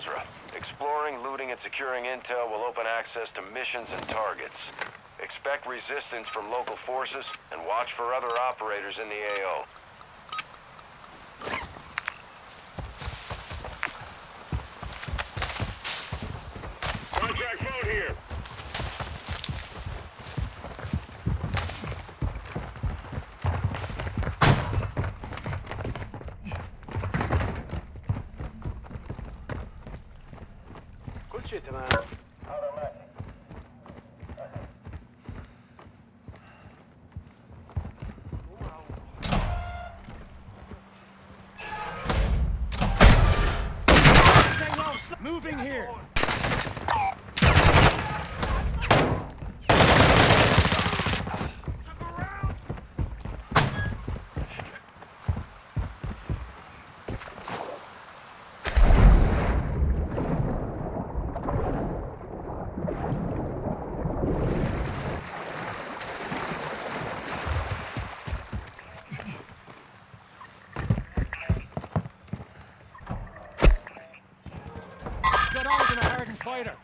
Mazrah. Exploring, looting, and securing intel will open access to missions and targets. Expect resistance from local forces, and watch for other operators in the AO. Moving here. Got eyes on a hardened fighter.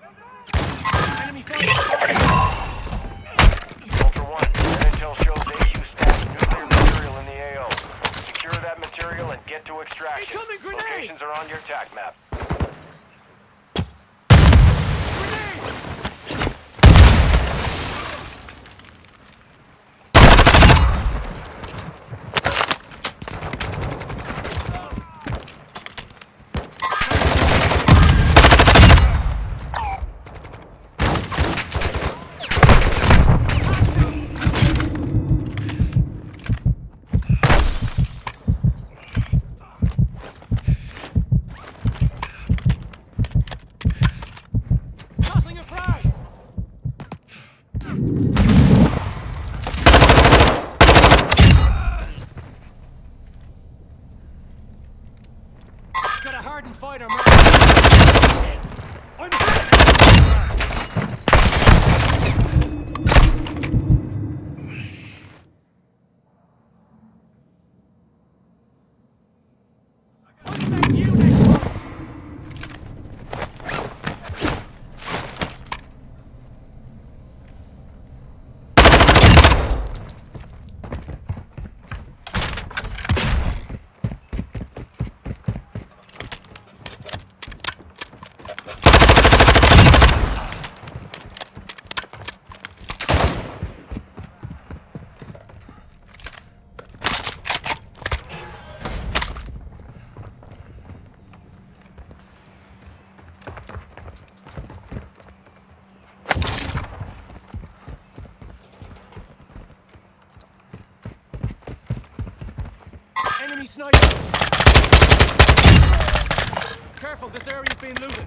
Enemy fighter. Ultra One, your intel shows AQ stashed nuclear material in the AO. Secure that material and get to extraction. Locations are on your TAC map. Sniper! Careful, this area's being looted.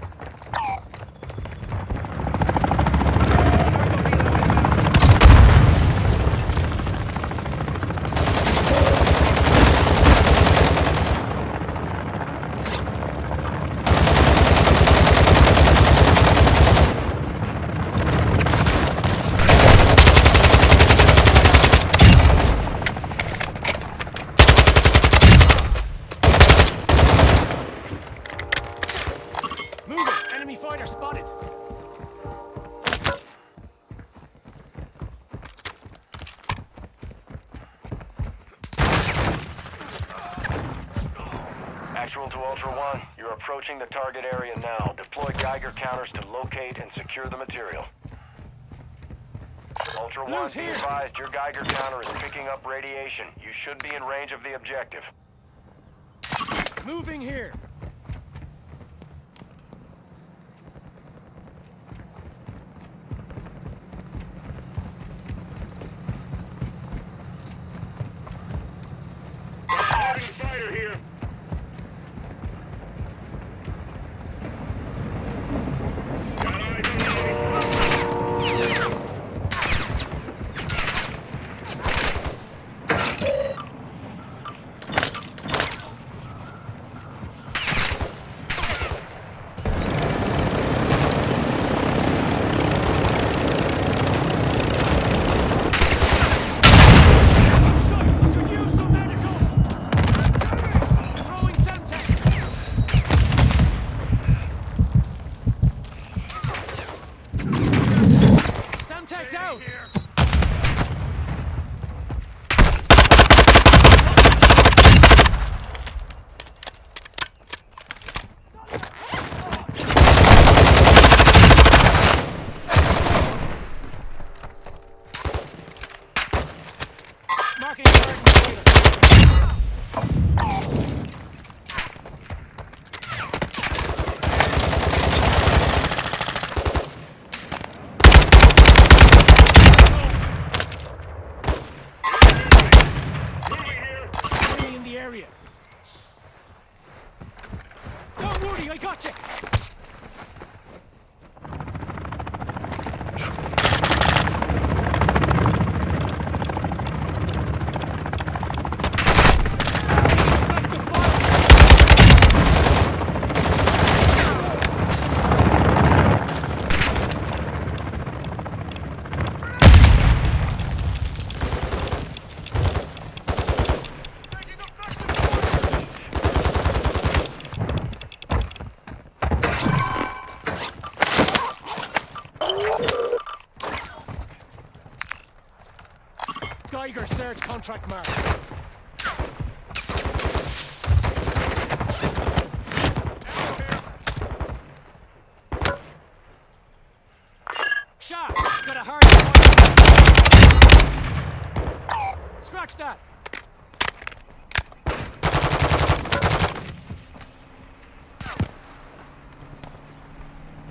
Ultra One, be advised your Geiger counter is picking up radiation. You should be in range of the objective. Moving here! Contract mark. Shot! Got a hard Scratch that!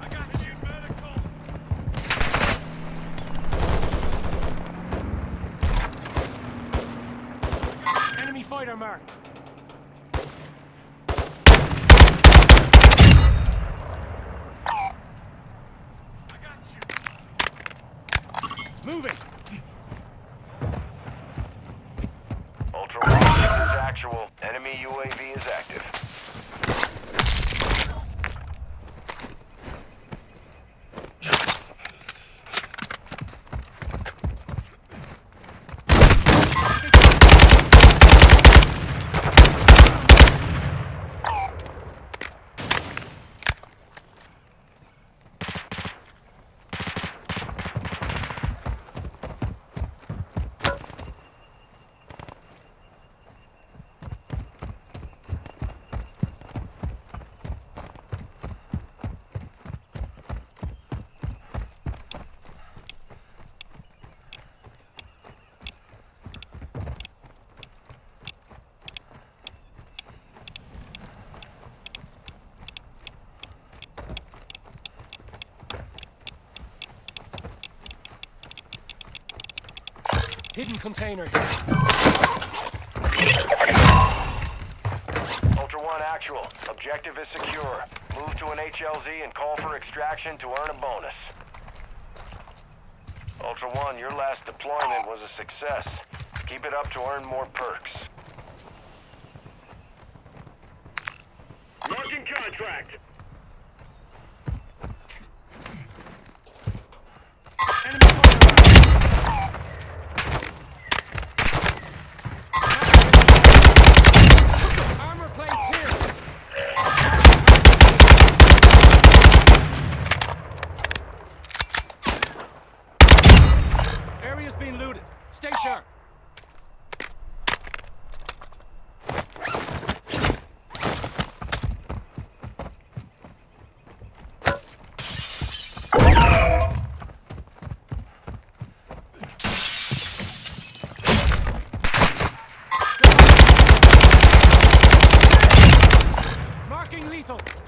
I got you, medical. Enemy fighter marked. I got you. Moving! Ultra One, this is actual. Enemy UAV is active. Hidden container. Ultra One, actual. Objective is secure. Move to an HLZ and call for extraction to earn a bonus. Ultra One, your last deployment was a success. Keep it up to earn more perks. Marking contract. Enemy fighter marked. Armor plates here. Area's being looted. Stay sharp. Marking lethals.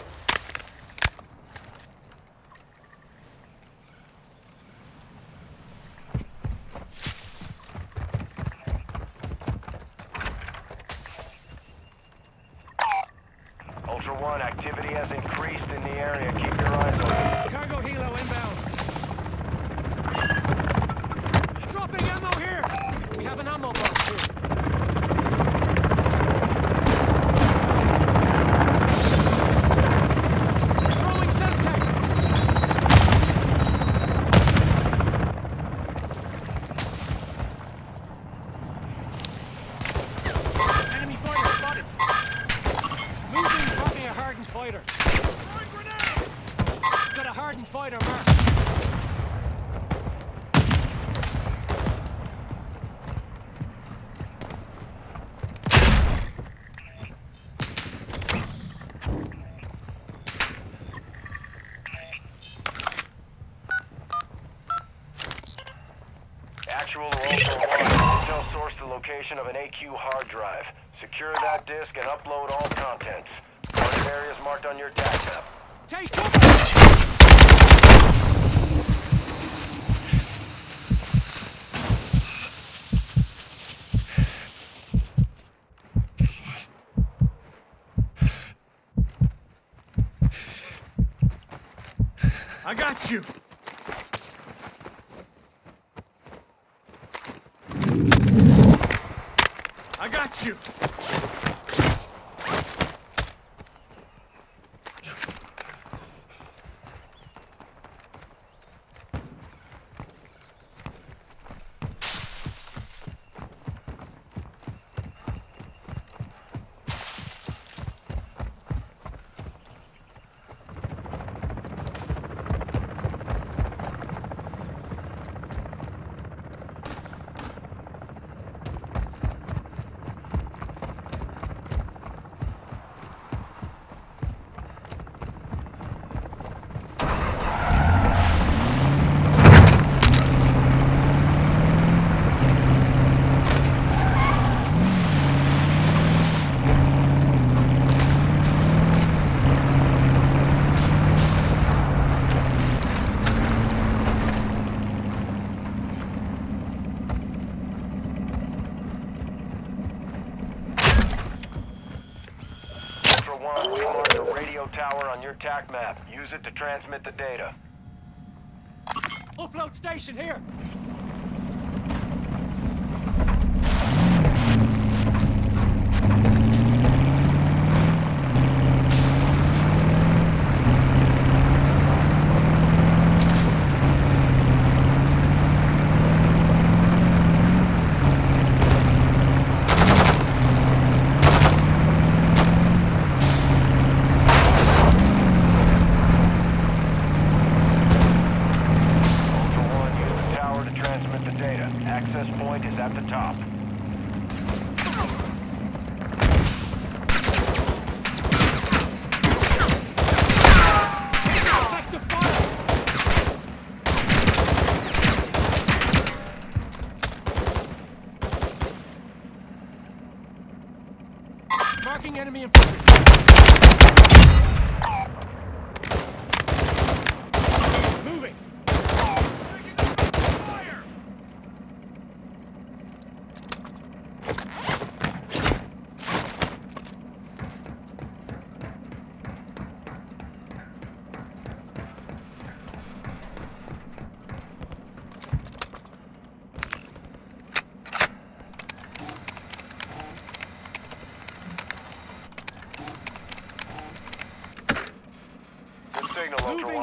Ultra One, activity has increased in the area. Keep your eyes open. Cargo helo inbound. Dropping ammo here. We have an ammo box here. Actual Intel sourced the location of an AQ hard drive. Secure that disk and upload all contents. Target areas marked on your TAC map. Take cover! I got you! you! your TAC map. Use it to transmit the data. Upload station here!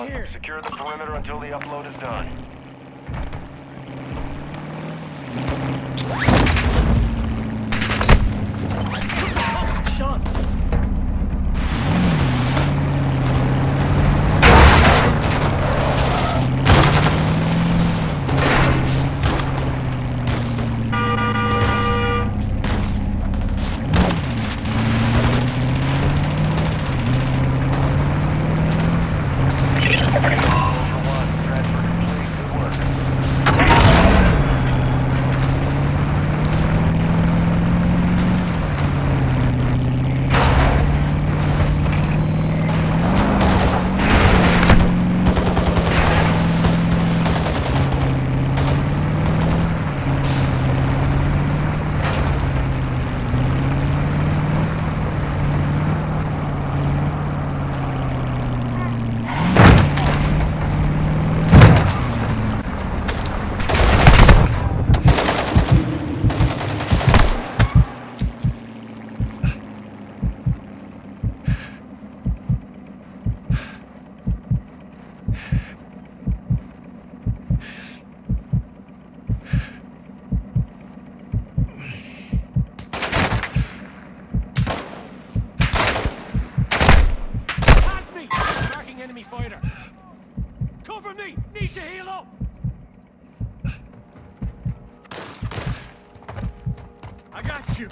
here. Secure the perimeter until the upload is done. I got you.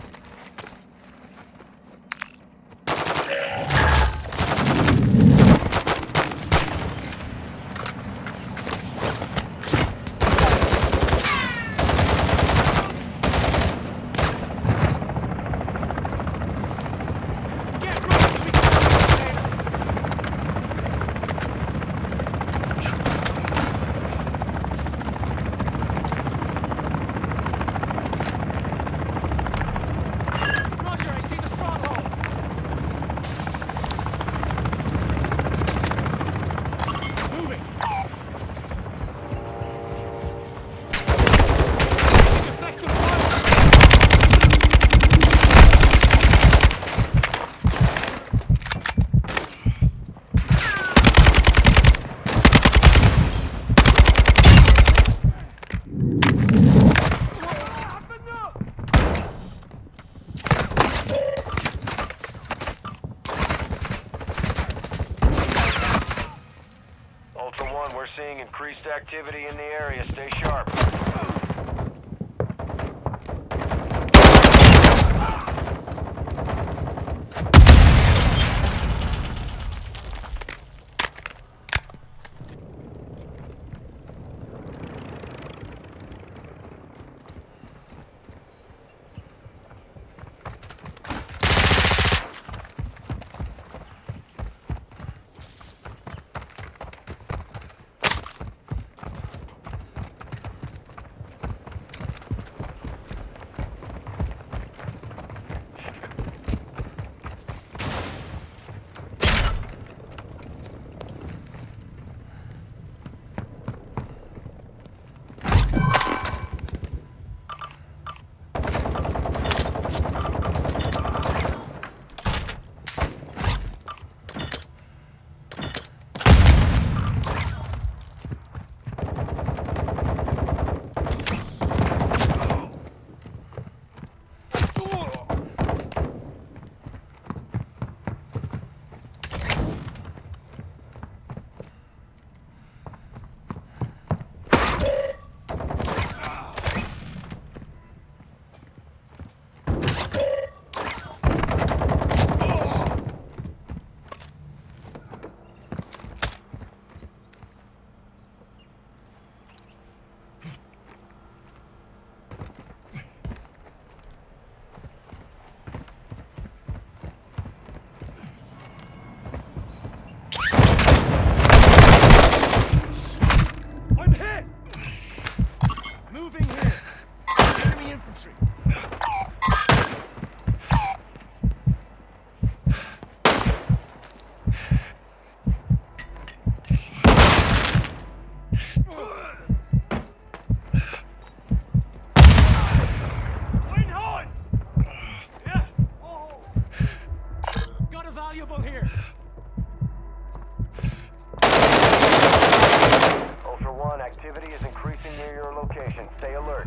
Stay alert.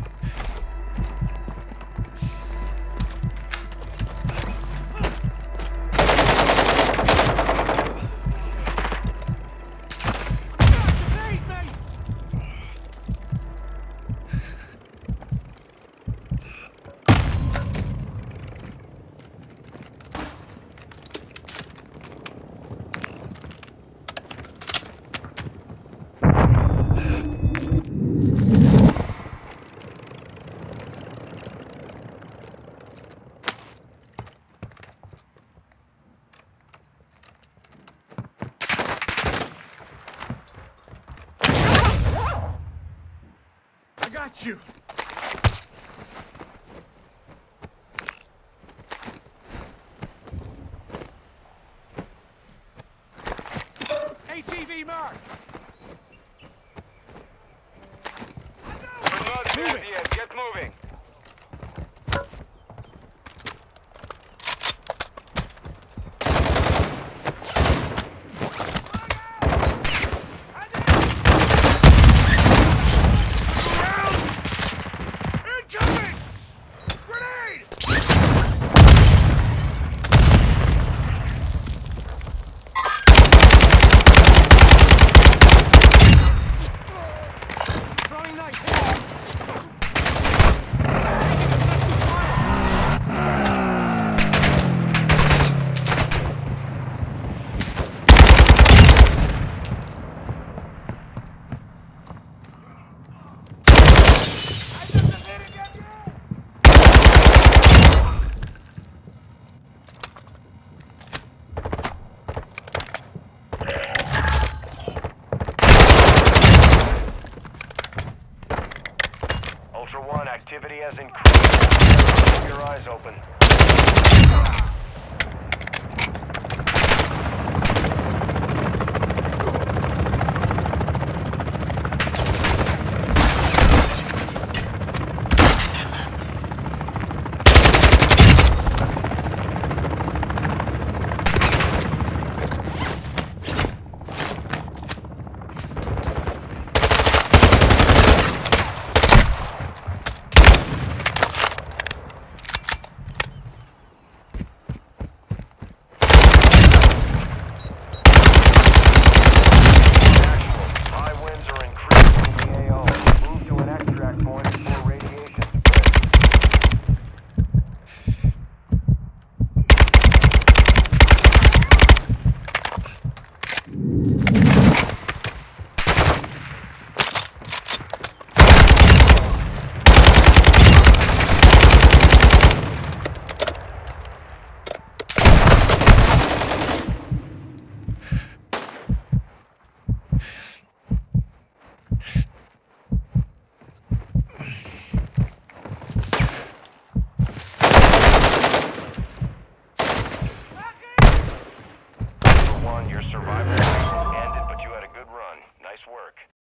Got you.